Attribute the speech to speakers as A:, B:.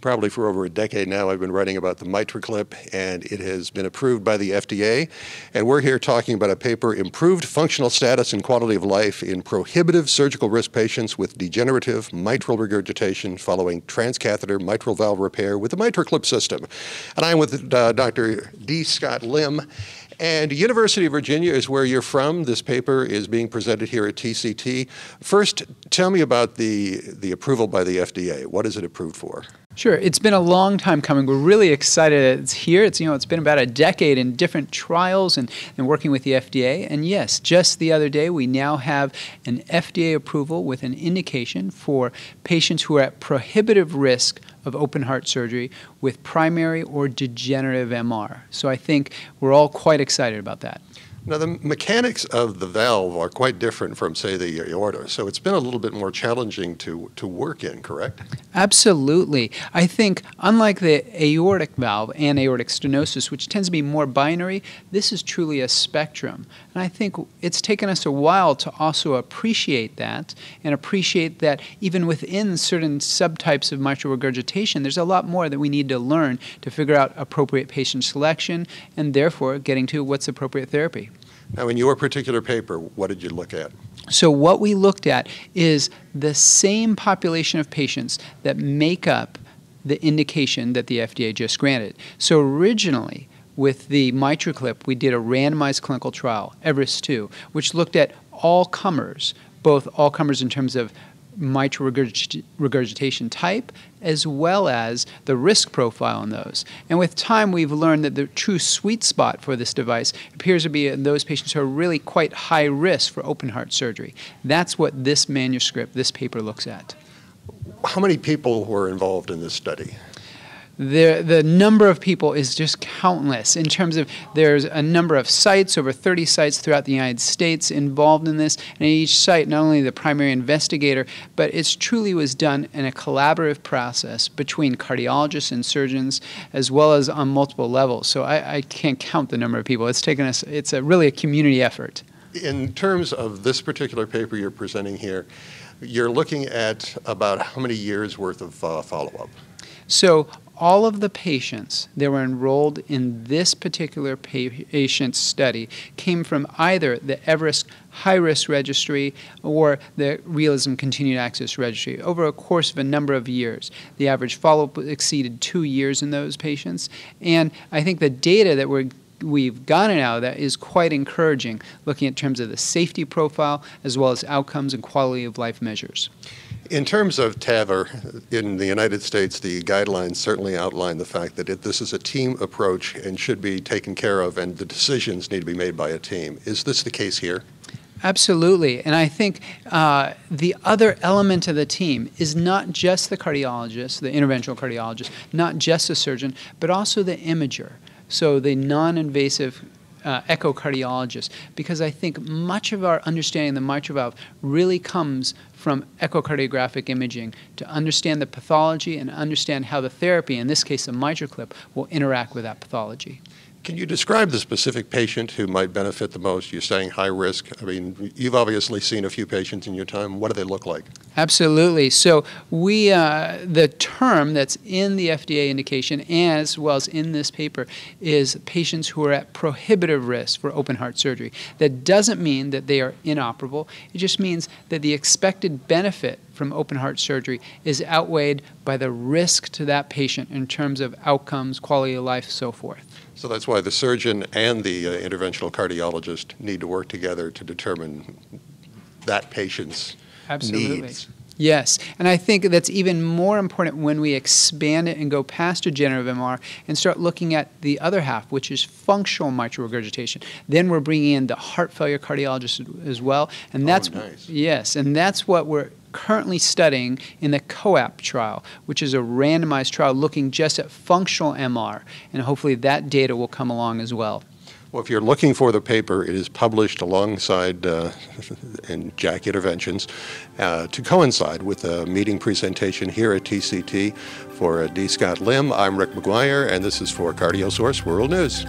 A: probably for over a decade now. I've been writing about the MitraClip, and it has been approved by the FDA. And we're here talking about a paper, Improved Functional Status and Quality of Life in Prohibitive Surgical Risk Patients with Degenerative Mitral Regurgitation Following Transcatheter Mitral Valve Repair with the MitraClip System. And I'm with uh, Dr. D. Scott Lim. And University of Virginia is where you're from. This paper is being presented here at TCT. First, tell me about the, the approval by the FDA. What is it approved for?
B: Sure, it's been a long time coming. We're really excited it's here. It's you know it's been about a decade in different trials and, and working with the FDA. And yes, just the other day we now have an FDA approval with an indication for patients who are at prohibitive risk of open heart surgery with primary or degenerative MR. So I think we're all quite excited about that.
A: Now, the mechanics of the valve are quite different from, say, the aorta, so it's been a little bit more challenging to, to work in, correct?
B: Absolutely. I think, unlike the aortic valve and aortic stenosis, which tends to be more binary, this is truly a spectrum. And I think it's taken us a while to also appreciate that and appreciate that even within certain subtypes of mitral regurgitation, there's a lot more that we need to learn to figure out appropriate patient selection and therefore getting to what's appropriate therapy.
A: Now, in your particular paper, what did you look at?
B: So, what we looked at is the same population of patients that make up the indication that the FDA just granted. So, originally, with the MitraClip, we did a randomized clinical trial, Everest 2, which looked at all comers, both all comers in terms of mitral regurgit- regurgitation type as well as the risk profile in those. And with time, we've learned that the true sweet spot for this device appears to be in those patients who are really quite high risk for open heart surgery. That's what this manuscript, this paper looks at.
A: How many people were involved in this study?
B: The, the number of people is just countless in terms of there's a number of sites, over 30 sites throughout the United States involved in this. And each site, not only the primary investigator, but it truly was done in a collaborative process between cardiologists and surgeons, as well as on multiple levels. So I, I can't count the number of people. It's taken us, it's a, really a community effort.
A: In terms of this particular paper you're presenting here, you're looking at about how many years worth of uh, follow up?
B: So all of the patients that were enrolled in this particular patient study came from either the Everest High Risk Registry or the Realism Continued Access Registry over a course of a number of years. The average follow up exceeded two years in those patients. And I think the data that we're we've gotten out of that is quite encouraging, looking in terms of the safety profile as well as outcomes and quality of life measures.
A: In terms of TAVR, in the United States, the guidelines certainly outline the fact that it, this is a team approach and should be taken care of, and the decisions need to be made by a team. Is this the case here?
B: Absolutely. And I think uh, the other element of the team is not just the cardiologist, the interventional cardiologist, not just the surgeon, but also the imager. So the non invasive uh, echocardiologist because I think much of our understanding of the mitral valve really comes from echocardiographic imaging to understand the pathology and understand how the therapy, in this case a MitraClip, will interact with that pathology.
A: Can you describe the specific patient who might benefit the most? You're saying high risk. I mean, you've obviously seen a few patients in your time. What do they look like?
B: Absolutely. So we, uh, the term that's in the FDA indication, as well as in this paper, is patients who are at prohibitive risk for open heart surgery. That doesn't mean that they are inoperable. It just means that the expected benefit from open heart surgery is outweighed by the risk to that patient in terms of outcomes, quality of life, so forth.
A: So that's why the surgeon and the uh, interventional cardiologist need to work together to determine that patient's
B: Absolutely.
A: needs.
B: Yes, and I think that's even more important when we expand it and go past degenerative MR and start looking at the other half, which is functional mitral regurgitation. Then we're bringing in the heart failure cardiologist as well, and oh, that's
A: oh, nice.
B: yes, and that's what we're currently studying in the COAPT trial, which is a randomized trial looking just at functional MR, and hopefully that data will come along as well.
A: Well, if you're looking for the paper, it is published alongside uh, in JACC Interventions uh, to coincide with a meeting presentation here at TCT. For uh, D. Scott Lim, I'm Rick McGuire, and this is for CardioSource World News.